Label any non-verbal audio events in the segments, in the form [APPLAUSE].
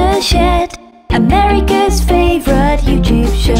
Watershed, America's favorite YouTube show.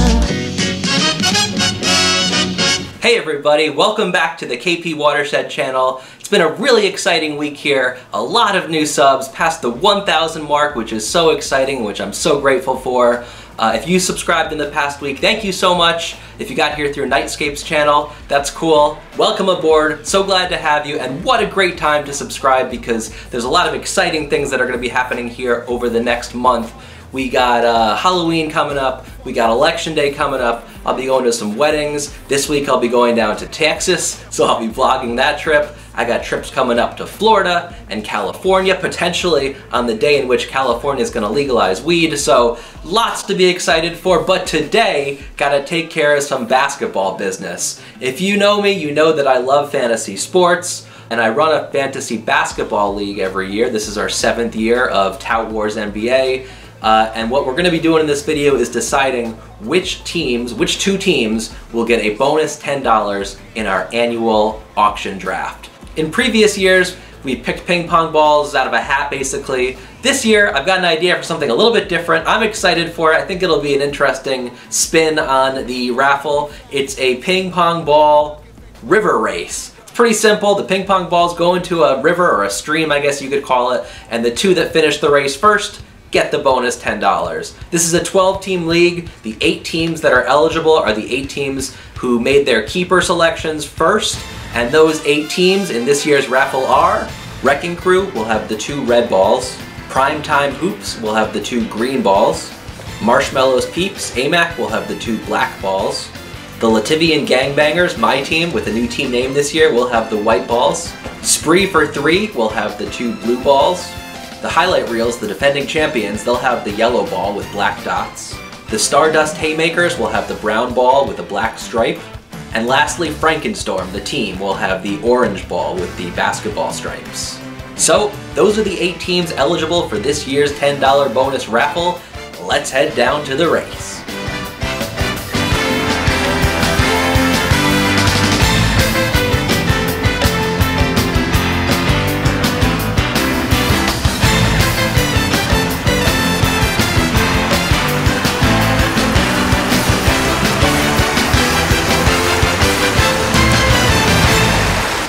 Hey everybody, welcome back to the KP Watershed channel. It's been a really exciting week here. A lot of new subs, past the 1,000 mark, which is so exciting, which I'm so grateful for. Uh, if you subscribed in the past week, thank you so much. If you got here through Nightscape's channel, that's cool. Welcome aboard, so glad to have you, and what a great time to subscribe because there's a lot of exciting things that are gonna be happening here over the next month. We got uh, Halloween coming up, we got Election Day coming up, I'll be going to some weddings. This week I'll be going down to Texas, [LAUGHS] so I'll be vlogging that trip. I got trips coming up to Florida and California, potentially on the day in which California is going to legalize weed, so lots to be excited for, but today, gotta take care of some basketball business. If you know me, you know that I love fantasy sports, and I run a fantasy basketball league every year. This is our seventh year of Tout Wars NBA, uh, and what we're going to be doing in this video is deciding which teams, which two teams will get a bonus $10 in our annual auction draft. In previous years, we picked ping pong balls out of a hat basically. This year, I've got an idea for something a little bit different. I'm excited for it. I think it'll be an interesting spin on the raffle. It's a ping pong ball river race. It's pretty simple. The ping pong balls go into a river or a stream, I guess you could call it, and the two that finish the race first get the bonus $10. This is a 12 team league. The eight teams that are eligible are the eight teams who made their keeper selections first. And those eight teams in this year's raffle are Wrecking Crew will have the two red balls, Primetime Hoops will have the two green balls, Marshmallows Peeps, AMAC will have the two black balls, the Lativian Gangbangers, my team, with a new team name this year, will have the white balls, Spree for three will have the two blue balls, the highlight reels, the defending champions, they'll have the yellow ball with black dots. The Stardust Haymakers will have the brown ball with a black stripe. And lastly, Frankenstorm, the team, will have the orange ball with the basketball stripes. So, those are the eight teams eligible for this year's $10 bonus raffle. Let's head down to the race.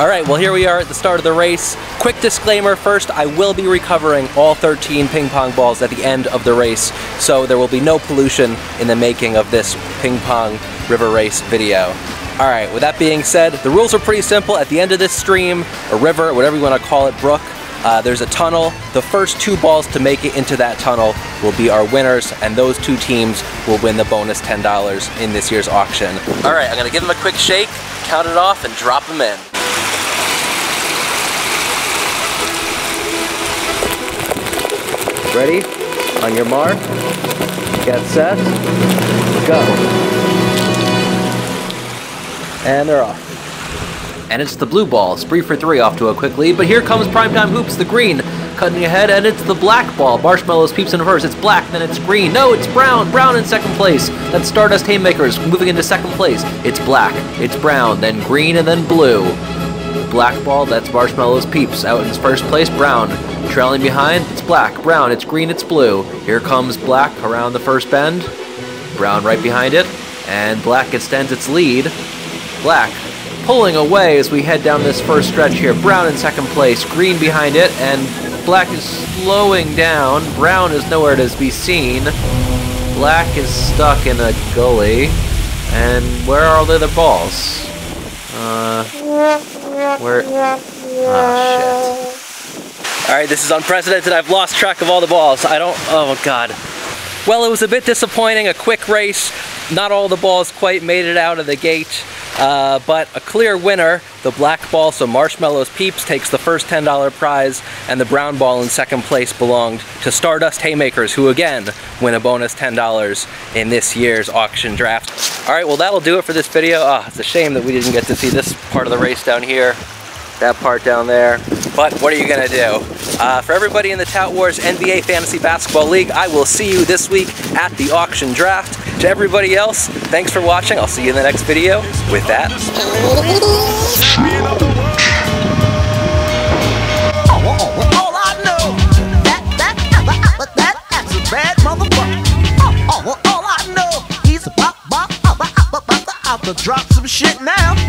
All right, well here we are at the start of the race. Quick disclaimer first, I will be recovering all 13 ping pong balls at the end of the race, so there will be no pollution in the making of this ping pong river race video. All right, with that being said, the rules are pretty simple. At the end of this stream, or river, whatever you want to call it, brook, uh, there's a tunnel. The first two balls to make it into that tunnel will be our winners, and those two teams will win the bonus $10 in this year's auction. All right, I'm gonna give them a quick shake, count it off, and drop them in. Ready? On your mark, get set, go. And they're off. And it's the blue ball, spree for three off to a quick lead, but here comes Primetime Hoops, the green, cutting ahead, and it's the black ball. Marshmallows peeps in reverse, it's black, then it's green. No, it's brown, brown in second place. That's Stardust Haymakers moving into second place. It's black, it's brown, then green, and then blue. Black ball, that's Marshmallows Peeps. Out in first place, Brown. Trailing behind, it's black, brown, it's green, it's blue. Here comes black around the first bend. Brown right behind it. And black extends its lead. Black pulling away as we head down this first stretch here. Brown in second place, green behind it, and black is slowing down. Brown is nowhere to be seen. Black is stuck in a gully. And where are all the other balls? Uh, where? Oh, shit. All right, this is unprecedented. I've lost track of all the balls. I don't, oh God. Well, it was a bit disappointing, a quick race. Not all the balls quite made it out of the gate, uh, but a clear winner. The black ball, so Marshmallows Peeps, takes the first $10 prize, and the brown ball in second place belonged to Stardust Haymakers, who again win a bonus $10 in this year's auction draft. All right, well that'll do it for this video. Oh, it's a shame that we didn't get to see this part of the race down here that part down there. But what are you gonna do? Uh, for everybody in the Tout Wars NBA Fantasy Basketball League, I will see you this week at the auction draft. To everybody else, thanks for watching. I'll see you in the next video. With that, bad drop some shit now.